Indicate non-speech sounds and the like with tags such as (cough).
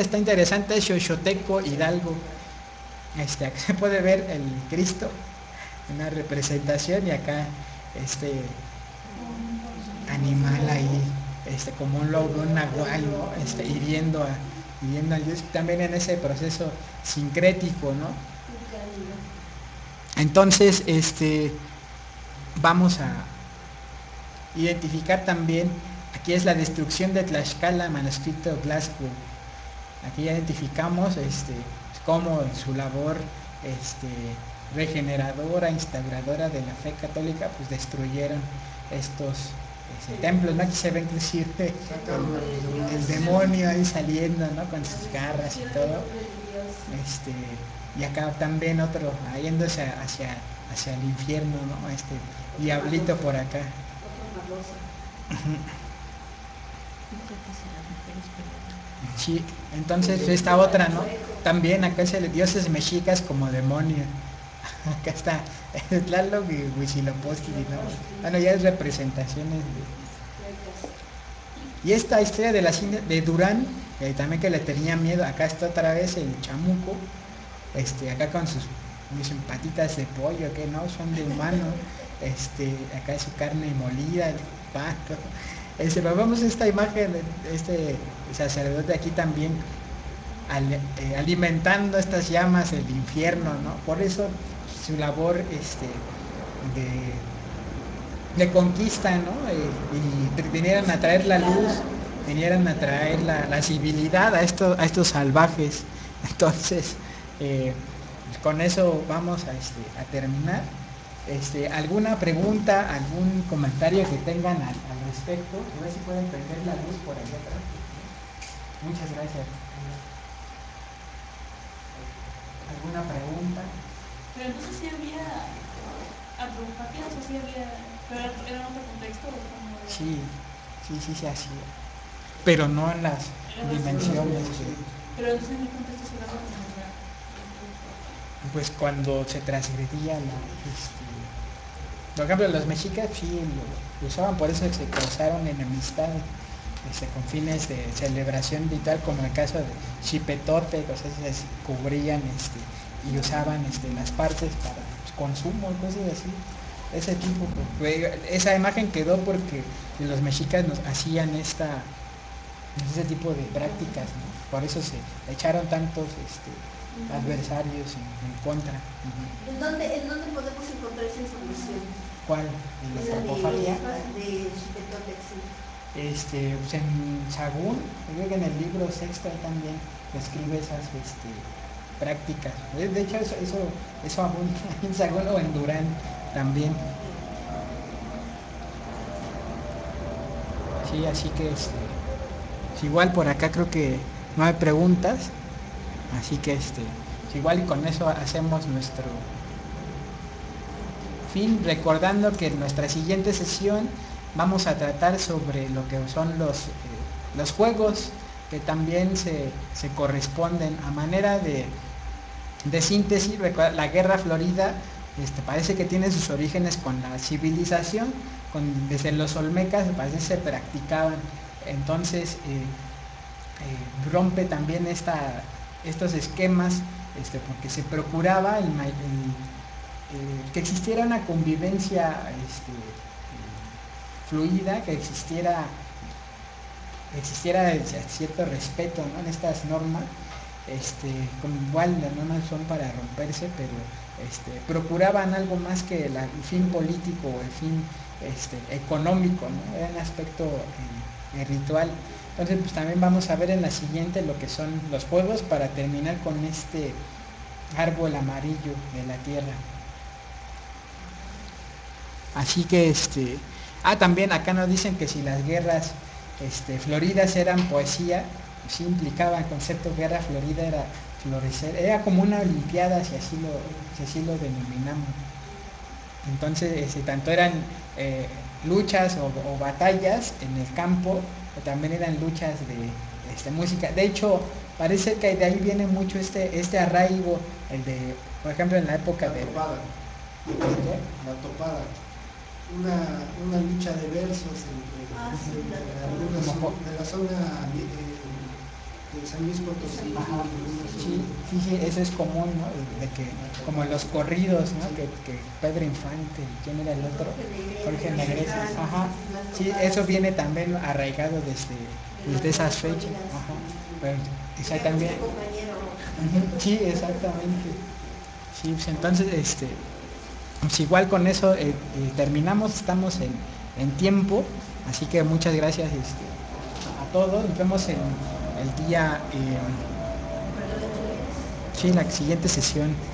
está interesante, Xochoteco Hidalgo. Este, acá (laughs) se puede ver el Cristo, una representación y acá este animal ahí, este, como un lobo, un nahual, este, hiriendo a, hiriendo a Dios, también en ese proceso sincrético, ¿no? Entonces, este, vamos a identificar también, aquí es la destrucción de Tlaxcala, manuscrito Glasgow. Aquí identificamos este, cómo en su labor este, regeneradora, instauradora de la fe católica, pues destruyeron estos este, templos, ¿no? Aquí se ve inclusive el, el, demonio ahí saliendo, ¿no? Con sus garras y todo. Este, y acá también otro, yéndose hacia, hacia el infierno, ¿no? Este diablito por acá. Sí, entonces esta otra, ¿no? También acá es el dioses mexicas como demonio. (laughs) Acá está Tlaloc y Huitzilopochtli, ¿no? Bueno, ya es representaciones de... Y esta historia de la de Durán, también que le tenía miedo, acá está otra vez el chamuco, este, acá con sus dicen patitas de pollo, que no, son de humano, este, acá su carne molida, el pato. Este, vemos esta imagen este sacerdote aquí también eh, alimentando estas llamas del infierno, ¿no? Por eso su labor este, de, conquista, ¿no? Eh, y vinieran a traer la luz, vinieran a traer la, civilidad a, esto, a estos salvajes. (laughs) Entonces, eh, con eso vamos a, este, a terminar. Este, ¿Alguna pregunta, algún comentario que tengan al, respecto? A ver si pueden prender la luz por allá atrás. Muchas gracias. ¿Alguna pregunta? Pero entonces sí había antropopatía, o sí había, pero era en otro contexto. Como... Sí, sí, sí se hacía. Pero no en las dimensiones. Pero entonces en qué contexto se daba pues cuando se transgredía la... Este, por ejemplo, los mexicas sí lo, usaban, por eso se causaron enemistad este, con fines de celebración y tal, como el caso de Chipetote, cosas así, cubrían este, y usaban este, las partes para consumo cosas así. Ese tipo, pues, esa imagen quedó porque los mexicanos hacían esta, ese tipo de prácticas, por eso se echaron tantos este, adversarios en, contra. ¿En, dónde, ¿En dónde podemos encontrar esa información? ¿Cuál? ¿En la antropofagía? De, de este, pues en Sagún, creo que en el libro sexto también describe esas este, prácticas. De hecho, eso, eso, eso aún (laughs) en Sagún o en Durán también. Sí, así que este, igual por acá creo que no hay preguntas. Así que este, igual y con eso hacemos nuestro fin, recordando que en nuestra siguiente sesión vamos a tratar sobre lo que son los, eh, los juegos que también se, corresponden a manera de, de síntesis. La guerra florida este, parece que tiene sus orígenes con la civilización, con, desde los olmecas parece que se practicaban. Entonces eh, eh, rompe también esta, estos esquemas, este, porque se procuraba que existiera una convivencia este, fluida, que existiera, existiera cierto respeto en estas normas. Este, como igual las normas son para romperse, pero este, procuraban algo más que el fin político o el fin este, económico, ¿no? era un aspecto eh, ritual. Entonces, pues también vamos a ver en la siguiente lo que son los juegos para terminar con este árbol amarillo de la tierra. Así que este, ah, también acá nos dicen que si las guerras este, floridas eran poesía, sí implicaba el concepto guerra florida era florecer, era como una olimpiada si así lo, así lo denominamos. Entonces, este, tanto eran eh, luchas o batallas en el campo también eran luchas de este, música. De hecho, parece que de ahí viene mucho este, este arraigo, el de, por ejemplo, en la época la de... Topada. La topada. Una, una lucha de versos entre, ah, sí, de, la zona de San Luis Potosí. Ajá. una Sí, sí, sí, eso es común, ¿no? De que, como los corridos, ¿no? Que, que Pedro Infante, y ¿quién era el otro? Jorge Negrete. Ajá. Sí, eso viene también arraigado desde, desde esas fechas. Ajá. Pero, quizá también. Sí, exactamente. Sí, pues entonces, este, pues igual con eso eh, eh, terminamos, estamos en, en tiempo, así que muchas gracias este, a todos, nos vemos en el día, eh, sí, la siguiente sesión.